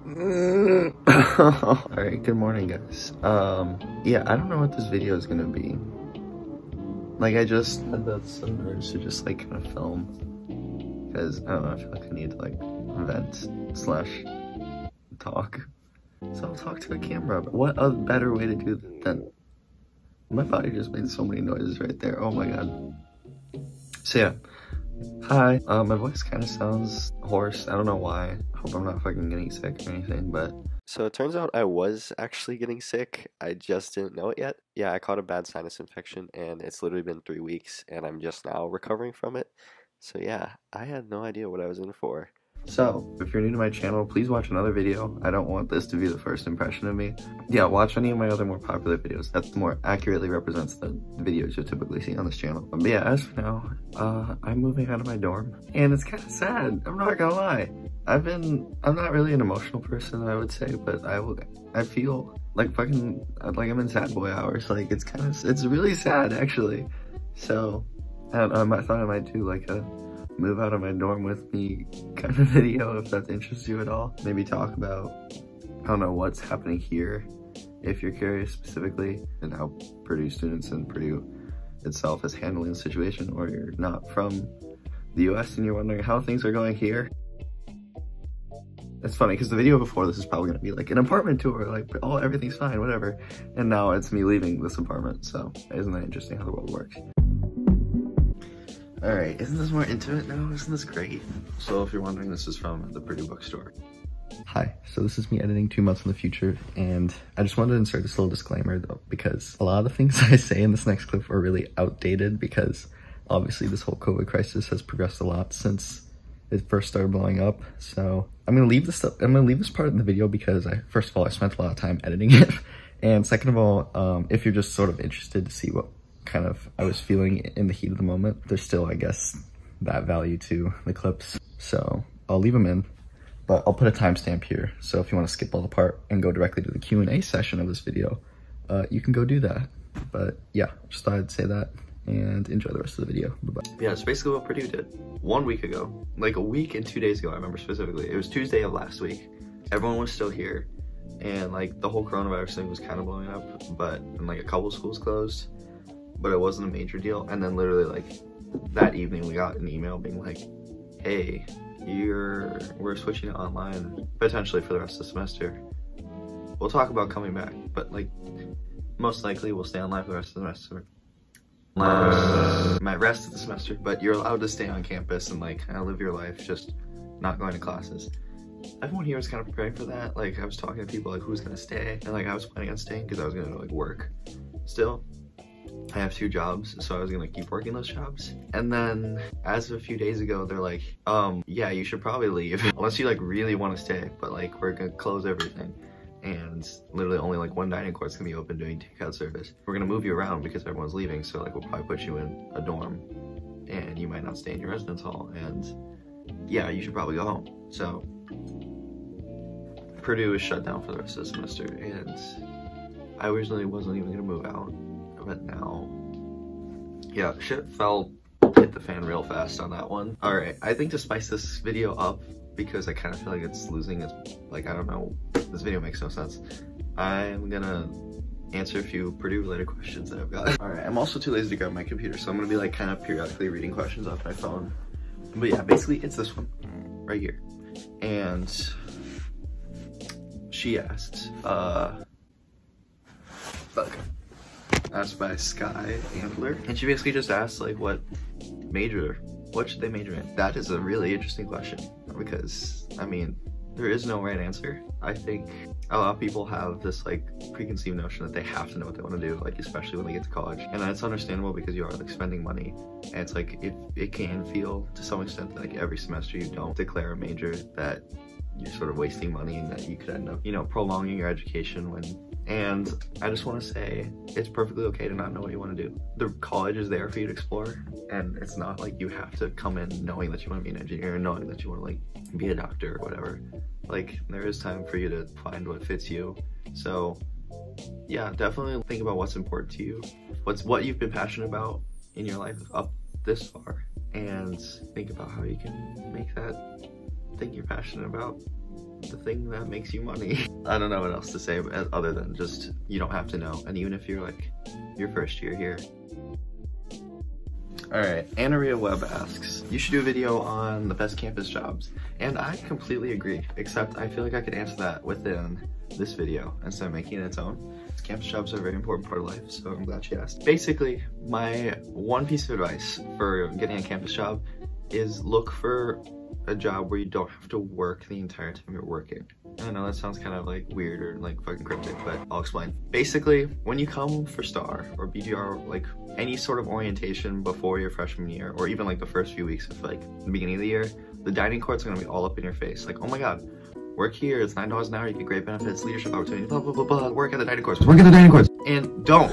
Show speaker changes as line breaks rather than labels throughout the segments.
Alright, good morning guys. Um, yeah, I don't know what this video is gonna be. Like, I just had the some urge to just, like, kind of film. Because, I don't know, I feel like I need to, like, vent slash talk. So I'll talk to a camera. What a better way to do that than... My body just made so many noises right there. Oh my god. So yeah. Hi. Uh, my voice kind of sounds hoarse. I don't know why. Hope I'm not fucking getting sick or anything, but
So it turns out I was actually getting sick. I just didn't know it yet. Yeah, I caught a bad sinus infection and it's literally been three weeks and I'm just now recovering from it. So yeah, I had no idea what I was in for.
So, if you're new to my channel, please watch another video. I don't want this to be the first impression of me. Yeah, watch any of my other more popular videos. That more accurately represents the videos you'll typically see on this channel. But yeah, as for now, uh, I'm moving out of my dorm. And it's kind of sad, I'm not gonna lie. I've been, I'm not really an emotional person, I would say, but I, will I feel like fucking, like I'm in sad boy hours. Like, it's kind of, it's really sad, actually. So, I don't know, I thought I might do like a move out of my dorm with me kind of video if that interests you at all. Maybe talk about, I don't know, what's happening here if you're curious specifically and how Purdue students and Purdue itself is handling the situation or you're not from the US and you're wondering how things are going here. It's funny because the video before this is probably going to be like an apartment tour, like, oh, everything's fine, whatever. And now it's me leaving this apartment. So isn't that interesting how the world works? All right, isn't this more intimate now? Isn't this great? So if you're wondering, this is from the Purdue Bookstore. Hi, so this is me editing two months in the future, and I just wanted to insert this little disclaimer though, because a lot of the things I say in this next clip are really outdated because obviously this whole COVID crisis has progressed a lot since it first started blowing up. So I'm gonna leave this I'm gonna leave this part in the video because I first of all I spent a lot of time editing it, and second of all, um, if you're just sort of interested to see what kind of I was feeling in the heat of the moment. There's still, I guess, that value to the clips. So I'll leave them in, but I'll put a timestamp here. So if you want to skip all the part and go directly to the Q&A session of this video, uh, you can go do that. But yeah, just thought I'd say that and enjoy the rest of the video. Bye-bye. Yeah, it's basically what Purdue did one week ago, like a week and two days ago, I remember specifically. It was Tuesday of last week. Everyone was still here and like the whole coronavirus thing was kind of blowing up, but and like a couple schools closed but it wasn't a major deal. And then literally like that evening we got an email being like, hey, you're we're switching to online potentially for the rest of the semester. We'll talk about coming back, but like most likely we'll stay online for the rest of the semester. My rest of the semester, but you're allowed to stay on campus and like kind of live your life, just not going to classes. Everyone here was kind of preparing for that. Like I was talking to people like who's gonna stay, and like I was planning on staying because I was gonna like work still. I have two jobs, so I was gonna keep working those jobs. And then as of a few days ago, they're like, um, yeah, you should probably leave unless you like really want to stay, but like we're gonna close everything. And literally only like one dining court's gonna be open doing takeout service. We're gonna move you around because everyone's leaving, so like we'll probably put you in a dorm and you might not stay in your residence hall. And yeah, you should probably go home. So Purdue is shut down for the rest of the semester and I originally wasn't even gonna move out but now, yeah, shit fell, hit the fan real fast on that one. All right, I think to spice this video up, because I kind of feel like it's losing its, like, I don't know, this video makes no sense. I'm gonna answer a few Purdue related questions that I've got. All right, I'm also too lazy to grab my computer, so I'm gonna be like kind of periodically reading questions off my phone. But yeah, basically it's this one right here. And she asked, uh, fuck asked by Sky Ambler, and she basically just asked like what major, what should they major in? That is a really interesting question because I mean, there is no right answer. I think a lot of people have this like preconceived notion that they have to know what they want to do, like especially when they get to college. And that's understandable because you are like spending money. And it's like it, it can feel to some extent like every semester you don't declare a major that you're sort of wasting money and that you could end up, you know, prolonging your education when and I just want to say it's perfectly okay to not know what you want to do. The college is there for you to explore, and it's not like you have to come in knowing that you want to be an engineer, and knowing that you want to like be a doctor or whatever. Like there is time for you to find what fits you. So yeah, definitely think about what's important to you, what's what you've been passionate about in your life up this far, and think about how you can make that thing you're passionate about the thing that makes you money. I don't know what else to say other than just you don't have to know. And even if you're like your first year here. All right, Anaria Webb asks, you should do a video on the best campus jobs. And I completely agree, except I feel like I could answer that within this video instead of making it its own. Campus jobs are a very important part of life, so I'm glad she asked. Basically, my one piece of advice for getting a campus job is look for a job where you don't have to work the entire time you're working. I know that sounds kind of like weird or like fucking cryptic, but I'll explain. Basically, when you come for STAR or BGR, like any sort of orientation before your freshman year, or even like the first few weeks of like the beginning of the year, the dining courts are gonna be all up in your face. Like, oh my God, work here, it's $9 an hour, you get great benefits, leadership opportunities, blah, blah, blah, blah, work at the dining courts, work at the dining courts. And don't,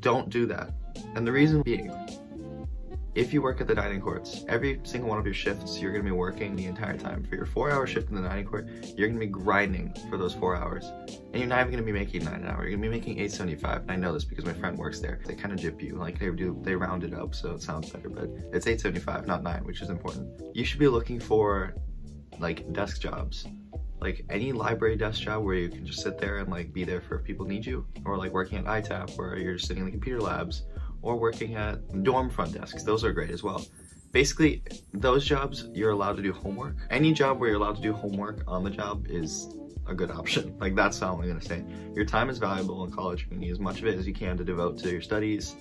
don't do that. And the reason being, if you work at the dining courts, every single one of your shifts, you're gonna be working the entire time. For your four hour shift in the dining court, you're gonna be grinding for those four hours. And you're not even gonna be making nine an hour, you're gonna be making 875. And I know this because my friend works there. They kind of jip you, like they do, they round it up so it sounds better, but it's 875, not nine, which is important. You should be looking for like desk jobs like any library desk job where you can just sit there and like be there for if people need you or like working at ITAP where you're just sitting in the computer labs or working at dorm front desks. Those are great as well. Basically, those jobs, you're allowed to do homework. Any job where you're allowed to do homework on the job is a good option. Like that's all I'm gonna say. Your time is valuable in college. You need as much of it as you can to devote to your studies.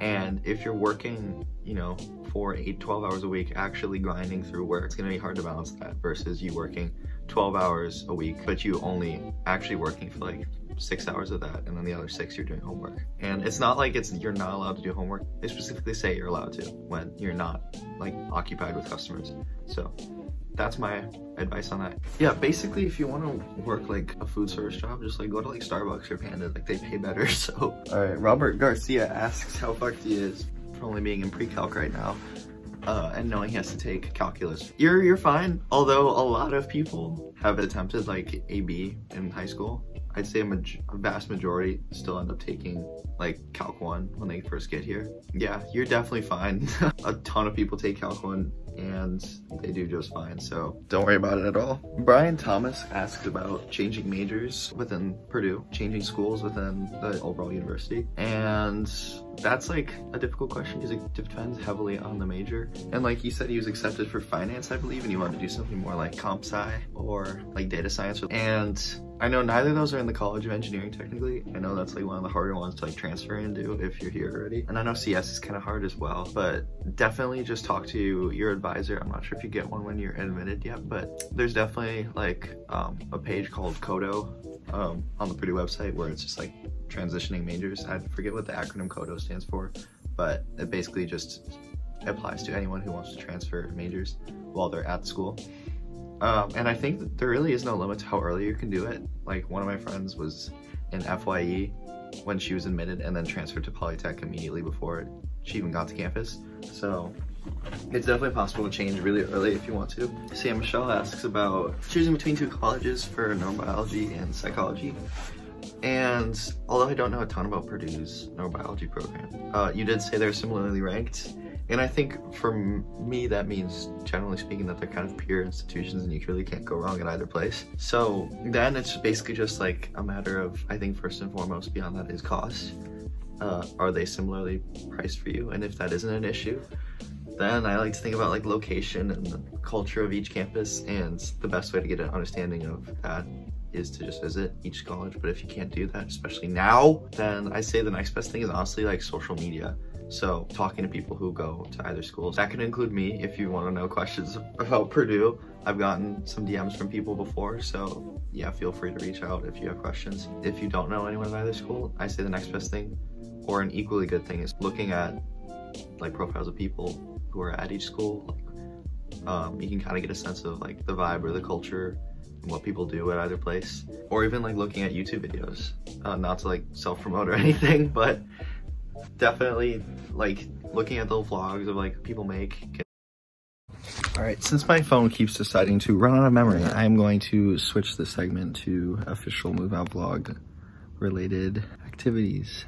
And if you're working, you know, for eight, 12 hours a week, actually grinding through work, it's gonna be hard to balance that versus you working 12 hours a week, but you only actually working for like six hours of that and then the other six you're doing homework. And it's not like it's you're not allowed to do homework. They specifically say you're allowed to when you're not like occupied with customers. So that's my advice on that. Yeah basically if you want to work like a food service job just like go to like starbucks or panda. Like they pay better so. All right robert garcia asks how fucked he is for only being in pre-calc right now uh, and knowing he has to take calculus. You're you're fine. Although a lot of people have attempted like AB in high school, I'd say a, a, vast majority still end up taking like Calc 1 when they first get here. Yeah, you're definitely fine. a ton of people take Calc 1 and they do just fine, so don't worry about it at all. Brian Thomas asked about changing majors within Purdue, changing schools within the overall university, and that's like a difficult question because it depends heavily on the major. And like he said, he was accepted for finance, I believe, and he wanted to do something more like comp sci or like data science. And I know neither of those are in the College of Engineering technically. I know that's like one of the harder ones to like transfer into if you're here already. And I know CS is kind of hard as well, but definitely just talk to your advisor. I'm not sure if you get one when you're admitted yet, but there's definitely like um, a page called Codo um, on the Purdue website where it's just like transitioning majors. I forget what the acronym CODO stands for, but it basically just applies to anyone who wants to transfer majors while they're at school. Um, and I think there really is no limit to how early you can do it. Like one of my friends was in FYE when she was admitted and then transferred to Polytech immediately before she even got to campus. So it's definitely possible to change really early if you want to. Sam Michelle asks about choosing between two colleges for neurobiology and psychology. And although I don't know a ton about Purdue's neurobiology program, uh, you did say they're similarly ranked. And I think for me, that means generally speaking that they're kind of peer institutions and you really can't go wrong at either place. So then it's basically just like a matter of, I think first and foremost beyond that is cost. Uh, are they similarly priced for you? And if that isn't an issue, then I like to think about like location and the culture of each campus and the best way to get an understanding of that is to just visit each college. But if you can't do that, especially now, then I say the next best thing is honestly like social media. So talking to people who go to either schools. That can include me if you want to know questions about Purdue. I've gotten some DMs from people before, so yeah, feel free to reach out if you have questions. If you don't know anyone at either school, I say the next best thing, or an equally good thing is looking at like profiles of people who are at each school. Like, um, you can kind of get a sense of like the vibe or the culture and what people do at either place, or even like looking at YouTube videos. Uh, not to like self-promote or anything, but definitely like looking at the vlogs of like people make. All right, since my phone keeps deciding to run out of memory, I'm going to switch the segment to official move out vlog related activities.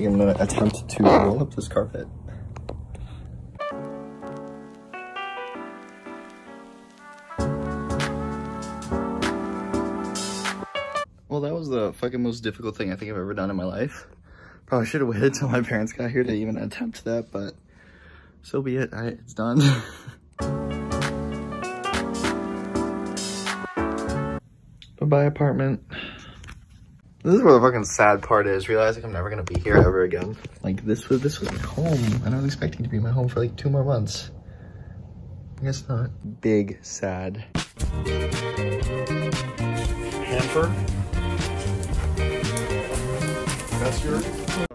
Think I'm gonna attempt to roll up this carpet. Well, that was the fucking most difficult thing I think I've ever done in my life. Probably should have waited till my parents got here to even attempt that, but so be it. I, it's done. Bye-bye, apartment. This is where the fucking sad part is, realizing I'm never gonna be here ever again. Like, this was this was my home, and I was expecting to be my home for like two more months. I guess not. Big sad.
Hamper. That's yours?